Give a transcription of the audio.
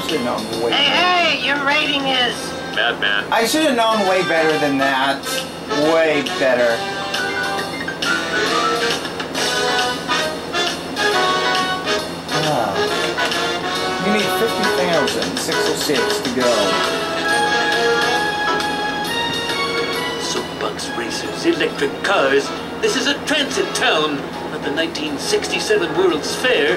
should have known way Hey, hey, your rating is. bad, man. I should have known way better than that. Way better. Ah. You need 50,606 to go. Soapbox racers, electric cars. This is a transit town, not the 1967 World's Fair.